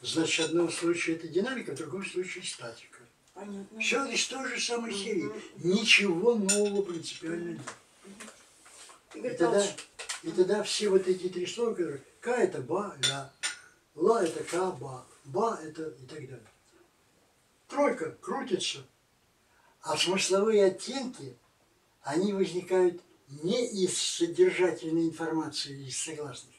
значит, в одном случае это динамика, в другом случае статика. Понятно. Все из той же самой серии. Ничего нового принципиально нет. Игорь И тогда, и тогда все вот эти три слова, которые К это ба, ля, ла это ка, ба, ба это и так далее. Тройка крутится, а смысловые оттенки, они возникают не из содержательной информации, из согласных.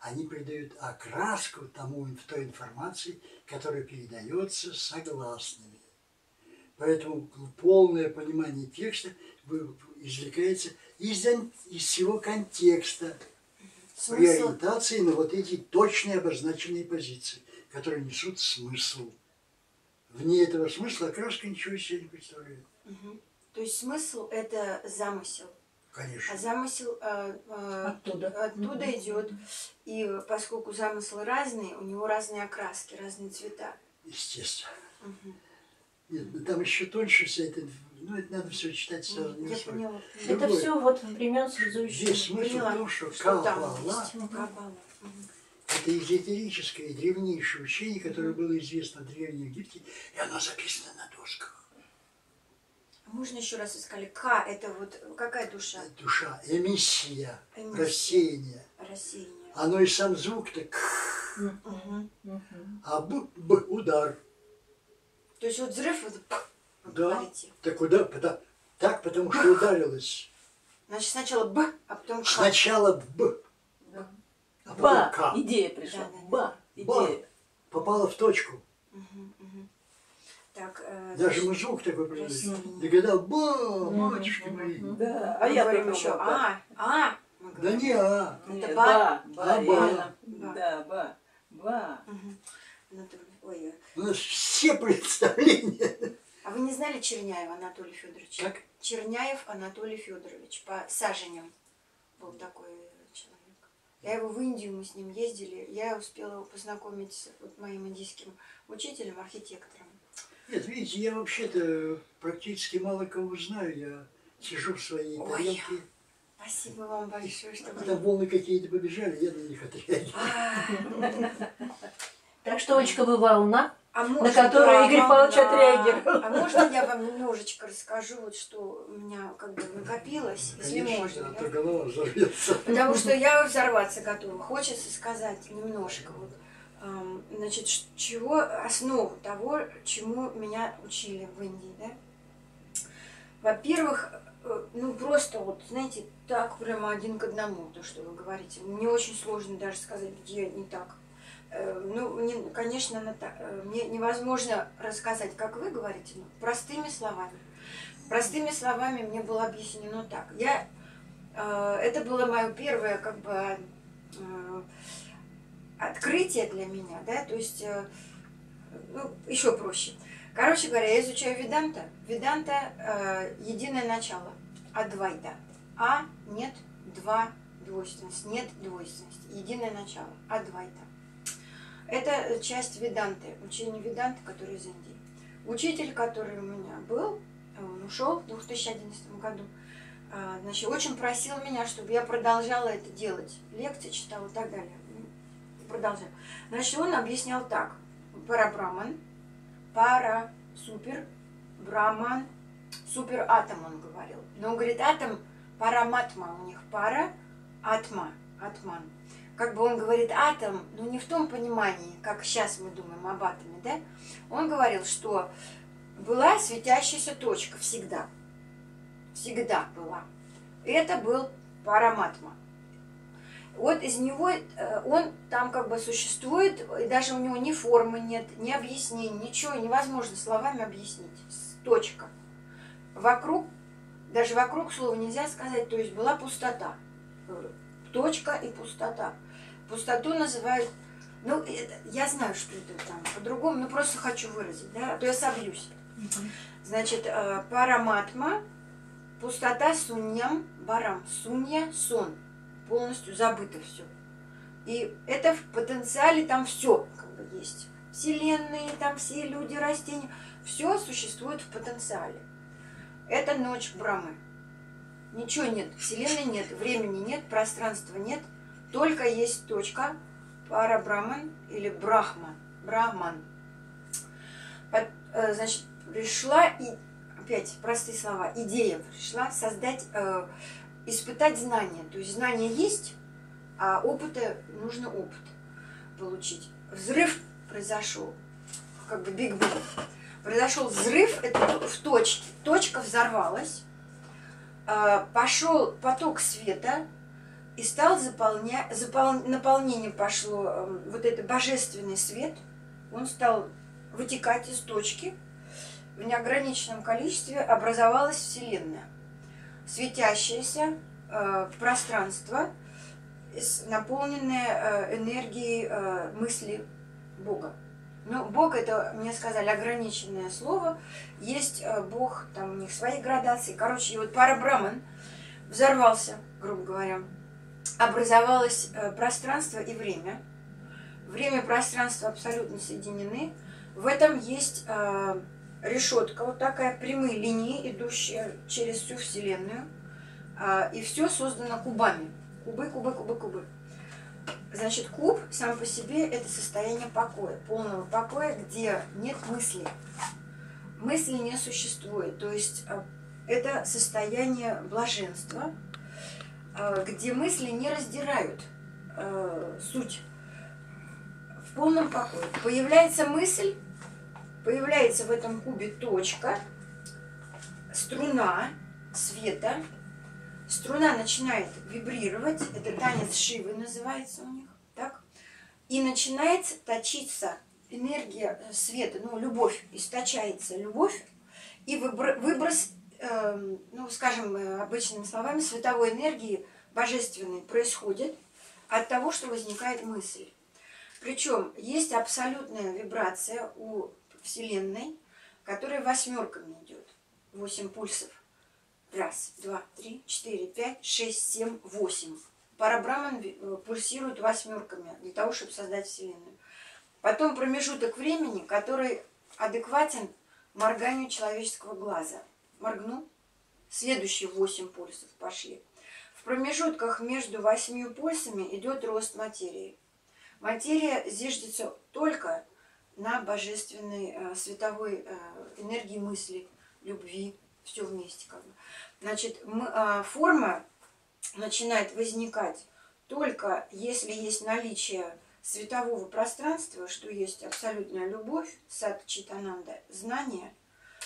Они придают окраску тому, в той информации, которая передается согласными. Поэтому полное понимание текста извлекается из, из всего контекста при ориентации на вот эти точные обозначенные позиции, которые несут смысл. Вне этого смысла окраска ничего из себя не представляет. то есть смысл это замысел. Конечно. А замысел э, э, Оттуда. оттуда Мгм. идет. И поскольку замыслы разные, у него разные окраски, разные цвета. Естественно. Мгм. Нет, ну там еще тоньше вся эта... Ну, это надо все читать сразу. Я поняла. Это все вот времен связующих. Здесь смысл Поняла, в том, что Что Каббала? Каббала. Это эзотерическое древнейшее учение, которое было известно в Древнем Египте, и оно записано на досках. А Можно еще раз искали? К это вот какая душа? Душа, эмиссия, Эмиссия. рассеяние. Рассеяние. Оно и сам звук-то к, Мгм. Мгм. а б, б удар. То есть вот взрыв, вот, пх, Да. говорите. Так куда? Пота- Так, потому что ударилось. Значит, сначала Б, а потом К. Сначала б, Да. а потом Ба! к. Идея пришла. Да, да, да. Ба! Ба. Идея. Попала в точку. Так, э, Даже звук такой. Рассеяние. Догадал, ба, матушки мои. Да, а я только еще. А, А. Да не а. Нет, Это ба, ба. ба. Да, ба, ба. Анатолий- Ой, У нас все представления. а вы не знали Черняева Анатолия Федоровича? Как? Черняев Анатолий Федорович по саженям был такой человек. Я его в Индию, мы с ним ездили, я успела его познакомить с вот моим индийским учителем, архитектором. Нет, видите, я вообще-то практически мало кого знаю. Я сижу в своей Ой. тарелке. Спасибо вам большое, что А вы... там волны какие-то побежали, я на них отреагирую. Так что, вы волна, А на можно которую Игорь Павлович да. отреагировал. А можно я вам немножечко расскажу, вот что у меня как бы накопилось, если Конечно, можно, а голова взорвется. Потому что я взорваться готова. Хочется сказать немножко. Вот, значит, чего основу того, чему меня учили в Индии, да? Во-первых, э, ну просто вот, знаете, так прямо один к одному, то, что вы говорите. Мне очень сложно даже сказать, где не так. Э, Ну, не- конечно, э, мне невозможно рассказать, как вы говорите, но простыми словами. Простыми словами мне было объяснено так. Я это было мое первое как бы открытие для меня, да, то есть, э, ну, еще проще. Короче говоря, я изучаю Веданта. Веданта э, единое начало, Адвайта. А нет, два двойственность, нет двойственность, единое начало, Адвайта. Это часть Веданты, учение Веданты, который из Индии. Учитель, который у меня был, он ушел в 2011 году, а, значит, очень просил меня, чтобы я продолжала это делать. Лекции читала и так далее. Ну, Продолжаю. Значит, он объяснял так. Парабраман, пара, супер, браман, супер атом, он говорил. Но он говорит, атом, параматма у них, пара, атма, атман. Как бы он говорит атом, но не в том понимании, как сейчас мы думаем об атоме, да? Он говорил, что была светящаяся точка всегда всегда была. Это был параматма. Вот из него э, он там как бы существует, и даже у него ни формы нет, ни объяснений, ничего невозможно словами объяснить. Точка. Вокруг, даже вокруг слова нельзя сказать, то есть была пустота. Точка и пустота. Пустоту называют, ну, это- я знаю, что это там по-другому, но просто хочу выразить, да, а то я собьюсь. Значит, э, параматма, пустота суньям, барам, сунья, сон. Полностью забыто все. И это в потенциале там все как бы есть. Вселенные, там все люди, растения. Все существует в потенциале. Это ночь Брамы. Ничего нет. Вселенной нет, времени нет, пространства нет. Только есть точка Парабраман или Брахма. Браман. Под- э, значит, пришла и опять простые слова, идея пришла создать, э, испытать знания. То есть знания есть, а опыта нужно опыт получить. Взрыв произошел, как бы биг биг. Произошел взрыв, это в точке. Точка взорвалась, э, пошел поток света, и стал заполнять, наполнение пошло, э, вот это божественный свет, он стал вытекать из точки, в неограниченном количестве образовалась Вселенная. Светящееся э, пространство, наполненное э, энергией э, мысли Бога. Ну, Бог это, мне сказали, ограниченное слово. Есть Бог, там у них свои градации. Короче, и вот Парабраман взорвался, грубо говоря. Образовалось пространство и время. Время и пространство абсолютно соединены. В этом есть решетка, вот такая прямые линии, идущие через всю Вселенную. А, и все создано кубами. Кубы, кубы, кубы, кубы. Значит, куб сам по себе это состояние покоя, полного покоя, где нет мысли. Мысли не существует. То есть э, это состояние блаженства, э, где мысли не раздирают суть в полном покое. Появляется мысль, появляется в этом кубе точка, струна света, струна начинает вибрировать, это танец Шивы называется у них, так? И начинает точиться энергия э, света, ну, любовь, источается любовь, и выбро- выброс, эм, ну, скажем, э, обычными словами, световой энергии божественной происходит от того, что возникает мысль. Причем есть абсолютная вибрация у Вселенной, которая восьмерками идет. Восемь пульсов. Раз, два, три, четыре, пять, шесть, семь, восемь. Парабраман э, пульсирует восьмерками для того, чтобы создать Вселенную. Потом промежуток времени, который адекватен морганию человеческого глаза. Моргнул, следующие восемь пульсов пошли. В промежутках между восьмью пульсами идет рост материи. Материя зиждется только на божественной э, световой э, энергии мысли, любви, все вместе как бы. Значит, а, форма начинает возникать только если есть наличие светового пространства, что есть абсолютная любовь, сад читананда, знание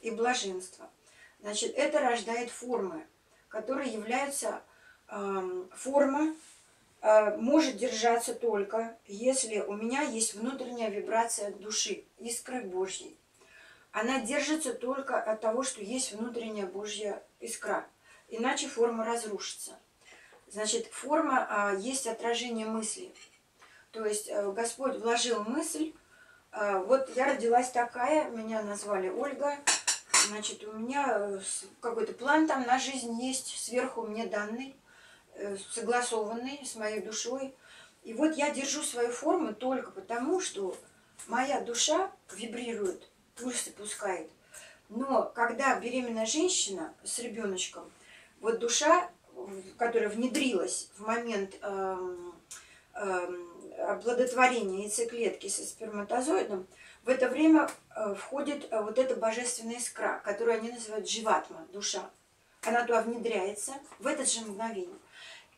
и блаженство. Значит, это рождает формы, которые являются эм, форма э, может держаться только, если у меня есть внутренняя вибрация души, искры Божьей. Она держится только от того, что есть внутренняя Божья искра. Иначе форма разрушится. Значит, форма а, есть отражение мысли. То есть э, Господь вложил мысль. а, вот я родилась такая, меня назвали Ольга. Значит, у меня э, какой-то план там на жизнь есть, сверху мне данный, э, согласованный с моей душой. И вот я держу свою форму только потому, что моя душа вибрирует, пульсы пускает. Но когда беременная женщина с ребеночком, вот душа, которая внедрилась в момент эм, эм, оплодотворения яйцеклетки со сперматозоидом, в это время э, входит э, вот эта божественная искра, которую они называют дживатма, душа. Она туда внедряется в это же мгновение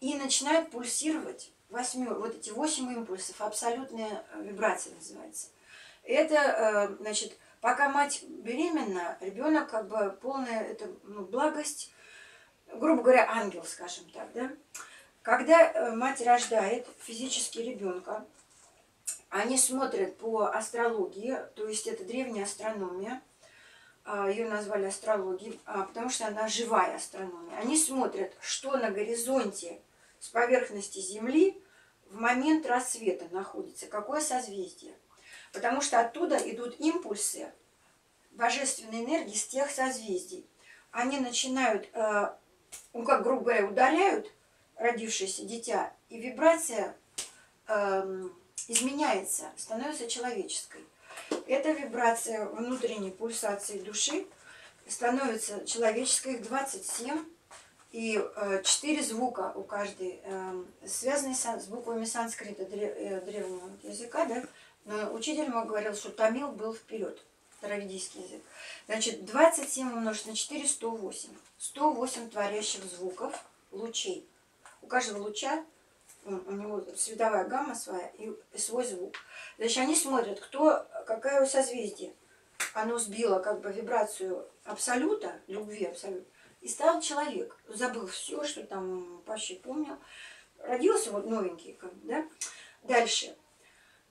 и начинает пульсировать восьмер, вот эти восемь импульсов, абсолютная э, вибрация называется. Это, э, значит, пока мать беременна, ребенок как бы полная это, ну, благость, грубо говоря, ангел, скажем так, да. Когда э, мать рождает физически ребенка, они смотрят по астрологии, то есть это древняя астрономия, ее назвали астрологией, а, потому что она живая астрономия. Они смотрят, что на горизонте с поверхности Земли в момент рассвета находится, какое созвездие. Потому что оттуда идут импульсы божественной энергии с тех созвездий. Они начинают, э, ну как грубо говоря, ударяют родившееся дитя, и вибрация эм, изменяется, становится человеческой. Эта вибрация внутренней пульсации души становится человеческой, их 27, и э, 4 звука у каждой, э, связанные со- с буквами санскрита, э, древнего языка, да, Но учитель мой говорил, что Тамил был вперед. Староведийский язык. Значит, 27 умножить на 4 – 108. 108 творящих звуков, лучей. У каждого луча у него световая гамма своя и свой звук. Значит, они смотрят, кто, какое созвездие. Оно сбило как бы вибрацию абсолюта, любви абсолюта, и стал человек. Забыл все, что там почти помнил. Родился вот новенький, как бы, да. Дальше.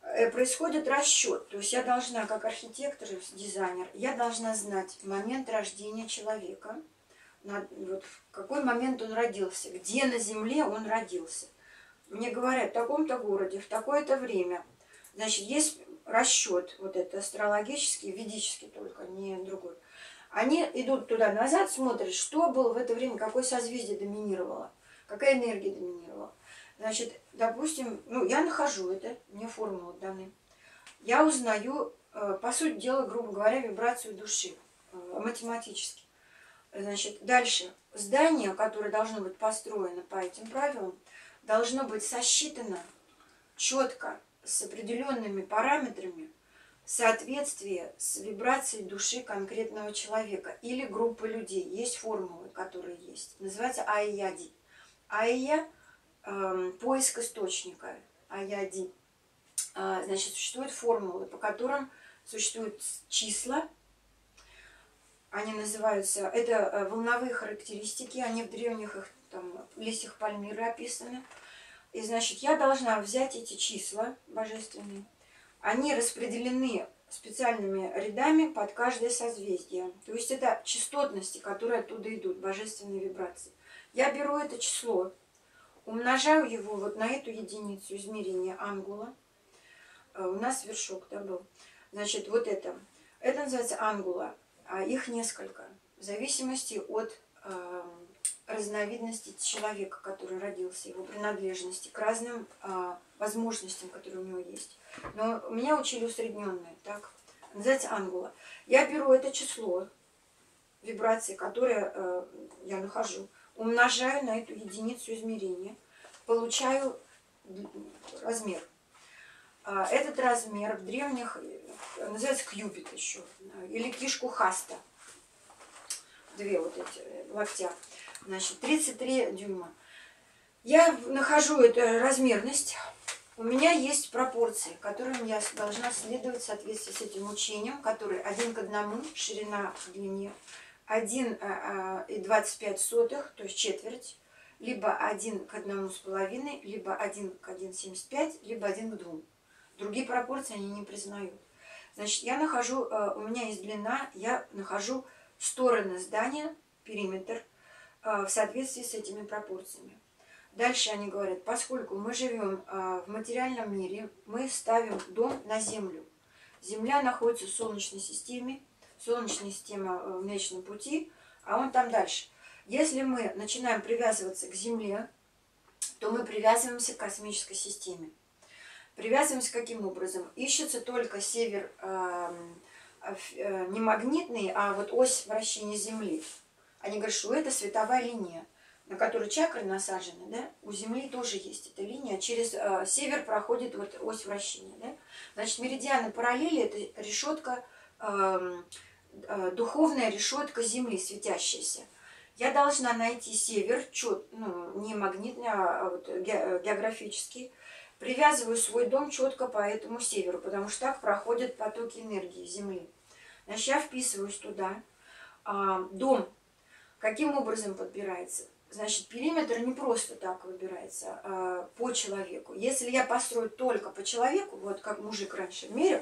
Э, Происходит расчет. То есть я должна, как архитектор дизайнер, я должна знать момент рождения человека, на- вот в какой момент он родился, где на Земле он родился. Мне говорят, в таком-то городе, в такое-то время. Значит, есть расчет, вот это астрологический, ведический только, не другой. Они идут туда назад, смотрят, что было в это время, какое созвездие доминировало, какая энергия доминировала. Значит, допустим, ну, я нахожу это, мне формулы даны. Я узнаю, э, по сути дела, грубо говоря, вибрацию души, э, математически. Значит, дальше. Здание, которое должно быть построено по этим правилам, должно быть сосчитано четко, с определенными параметрами, в соответствии с вибрацией души конкретного человека или группы людей. Есть формулы, которые есть. Называется Айяди. Айя эм, поиск источника. Айяди. А, значит, существуют формулы, по которым существуют числа, они называются, это э, волновые характеристики, они в древних их там листьях Пальмиры описаны. И значит, я должна взять эти числа божественные. Они распределены специальными рядами под каждое созвездие. То есть это частотности, которые оттуда идут, божественные вибрации. Я беру это число, умножаю его вот на эту единицу измерения ангула. Э, У нас вершок да, был. Значит, вот это. Это называется ангула а их несколько, в зависимости от э, разновидности человека, который родился, его принадлежности к разным э, возможностям, которые у него есть. Но меня учили усредненные, так, называется ангула. Я беру это число вибрации, которое э, я нахожу, умножаю на эту единицу измерения, получаю размер. А, Этот размер в древних э, называется кьюбит еще, э, или кишку хаста. Две вот эти локтя. Значит, 33 дюйма. Я нахожу эту размерность. У меня есть пропорции, которым я должна следовать в соответствии с этим учением, который один к одному, ширина к длине, 1 и 25 сотых, то есть четверть, либо 1 к одному с половиной, либо 1 к 1,75, либо 1 к 2. Другие пропорции они не признают. Значит, я нахожу, э, у меня есть длина, я нахожу стороны здания, периметр, э, в соответствии с этими пропорциями. Дальше они говорят, поскольку мы живем э, в материальном мире, мы ставим дом на Землю. Земля находится в Солнечной системе, Солнечная система э, в Млечном пути, а он там дальше. Если мы начинаем привязываться к Земле, то мы привязываемся к космической системе. Привязываемся каким образом? Ищется только север э, э, не магнитный, а вот ось вращения Земли. Они говорят, что это световая линия, на которой чакры насажены, да? У Земли тоже есть эта линия. Через э, север проходит вот ось вращения, да? Значит, меридианы параллели – это решетка, э, э, духовная решетка Земли, светящаяся. Я должна найти север, чет, ну, не магнитный, а вот ге- географический, привязываю свой дом четко по этому северу, потому что так проходят потоки энергии Земли. Значит, я вписываюсь туда. А, дом каким образом подбирается? Значит, периметр не просто так выбирается а по человеку. Если я построю только по человеку, вот как мужик раньше мерил,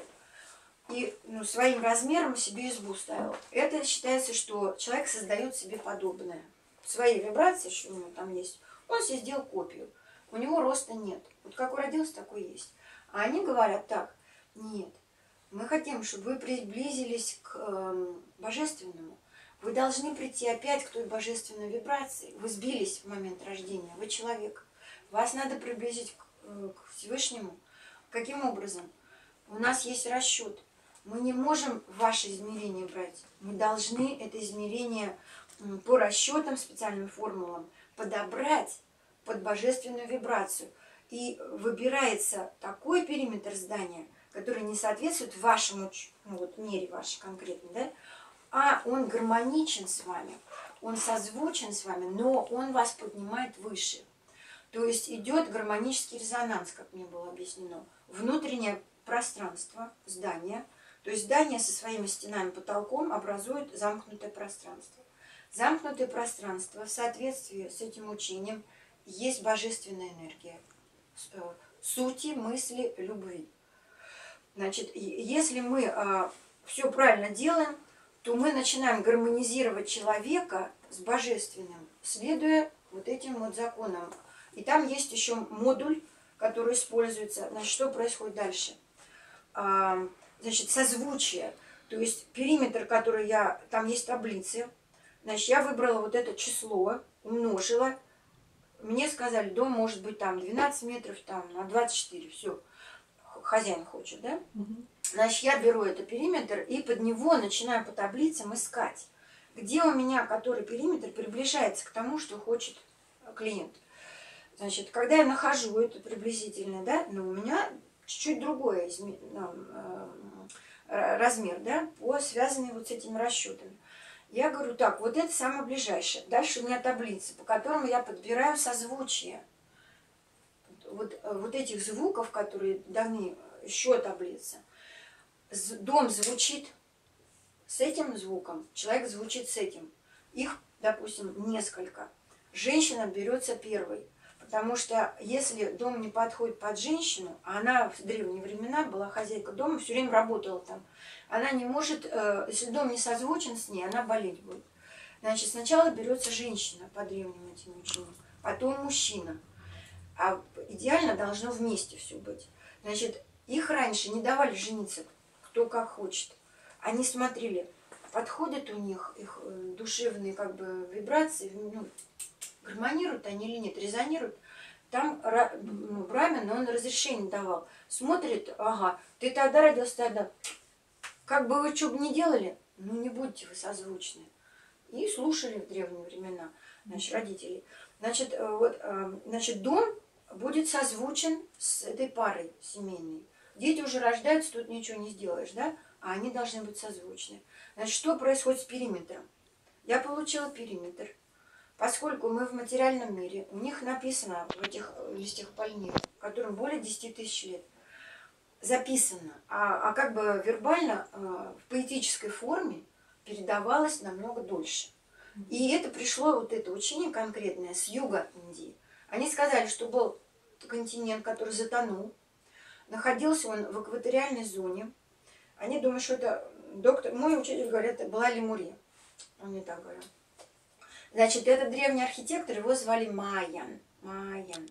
и ну, своим размером себе избу ставил, это считается, что человек создает себе подобное. Свои вибрации, что у него там есть, он себе сделал копию. У него роста нет. Вот какой родился, такой есть. А они говорят так, нет, мы хотим, чтобы вы приблизились к эм, божественному. Вы должны прийти опять к той божественной вибрации. Вы сбились в момент рождения, вы человек. Вас надо приблизить к, э, Всевышнему. Каким образом? У нас есть расчет. Мы не можем ваше измерение брать. Мы должны это измерение по расчетам, специальным формулам подобрать под божественную вибрацию. И выбирается такой периметр здания, который не соответствует вашему, ну вот мере вашей конкретной, да, а он гармоничен с вами, он созвучен с вами, но он вас поднимает выше. То есть идет гармонический резонанс, как мне было объяснено. Внутреннее пространство здания, то есть здание со своими стенами, потолком образует замкнутое пространство. Замкнутое пространство в соответствии с этим учением есть божественная энергия, э, сути, мысли, любви. Значит, если мы все правильно делаем, то мы начинаем гармонизировать человека с божественным, следуя вот этим вот законам. И там есть еще модуль, который используется. Значит, что происходит дальше? А, Значит, созвучие. То есть периметр, который я... Там есть таблицы. Значит, я выбрала вот это число, умножила. Мне сказали, дом может быть там 12 метров, там на 24, все. Хозяин хочет, да? Значит, я беру этот периметр и под него начинаю по таблицам искать, где у меня который периметр приближается к тому, что хочет клиент. Значит, когда я нахожу это приблизительно, да, но у меня чуть-чуть другой ну, э, размер, да, по связанный вот с этими расчетами. Я говорю, так, вот это самое ближайшее. Дальше у меня таблица, по которым я подбираю созвучие. Вот, вот этих звуков, которые даны, э, еще таблица. Дом звучит с этим звуком, человек звучит с этим. Их, допустим, несколько. Женщина берется первой. Потому что если дом не подходит под женщину, а она в древние времена была хозяйка дома, все время работала там, она не может, э, если дом не созвучен с ней, она болеть будет. Значит, сначала берется женщина по древним этим учениям, потом мужчина. А идеально должно вместе все быть. Значит, их раньше не давали жениться, кто как хочет. Они смотрели, подходят у них их э, душевные как бы вибрации, ну, гармонируют они или нет, резонируют. Там ну, Брамин, он разрешение давал. Смотрит, ага, ты тогда родился тогда. Как бы вы что бы ни делали, ну не будьте вы созвучны. И слушали в древние времена, значит, родителей. Значит, э, вот, э, значит, дом будет созвучен с этой парой семейной. Дети уже рождаются, тут ничего не сделаешь, да? А они должны быть созвучны. Значит, что происходит с периметром? Я получила периметр. Поскольку мы в материальном мире, у них написано в этих э, листьях пальмир, которым более 10 тысяч лет, записано, а, а как бы вербально, э, в поэтической форме передавалось намного дольше. И это пришло, вот это учение конкретное, с юга Индии. Они сказали, что был континент, который затонул, находился он в экваториальной зоне. Они думают, что это доктор, мой учитель говорит, это была Лемурия. Он не так говорил. Значит, этот древний архитектор, его звали Майян. Майян.